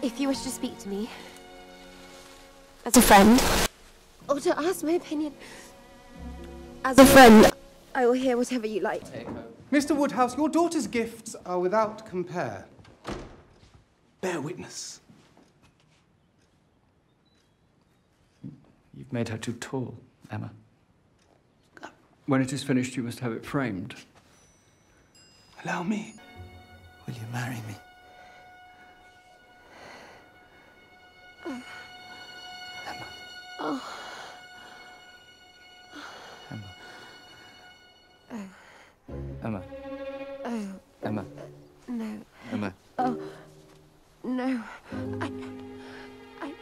If you wish to speak to me as a friend, or to ask my opinion as a friend, I will hear whatever you like. Mr. Woodhouse, your daughter's gifts are without compare. Bear witness. You've made her too tall, Emma. When it is finished, you must have it framed. Allow me. Will you marry me? Emma. Oh, Emma. no. Emma. Oh, no. I. I.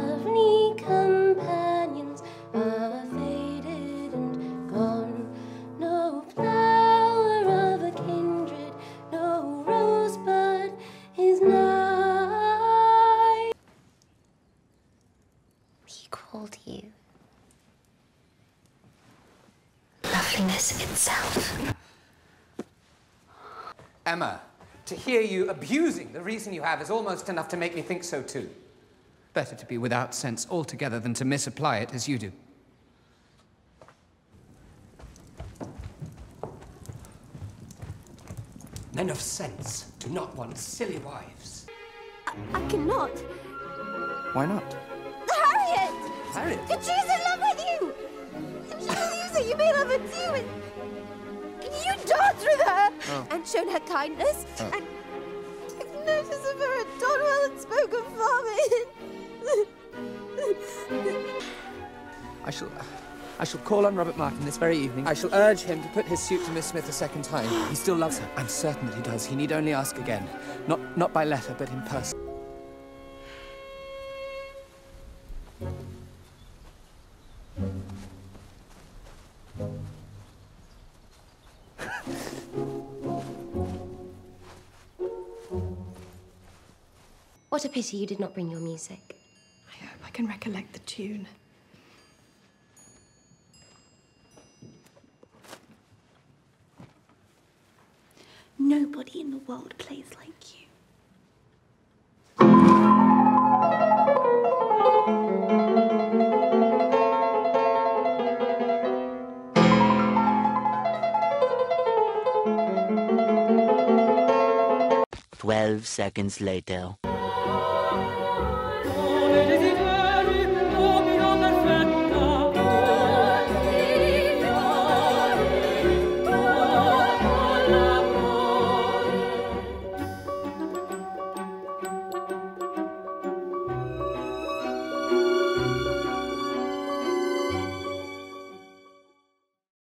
Lovely companions are faded and gone. No flower of a kindred, no rosebud is nigh. He called you loveliness itself. Emma, to hear you abusing the reason you have is almost enough to make me think so too. Better to be without sense altogether than to misapply it as you do. Men of sense do not want silly wives. I, I cannot. Why not? Harriet! Harriet? She's that you may love her too! You danced with her! Oh. And shown her kindness! Oh. And took notice of her at Donwell and spoke of farming! I shall. I shall call on Robert Martin this very evening. I shall urge him to put his suit to Miss Smith a second time. He still loves her. I'm certain that he does. He need only ask again. Not not by letter, but in person. What a pity you did not bring your music. I hope I can recollect the tune. Nobody in the world plays like you. Twelve seconds later.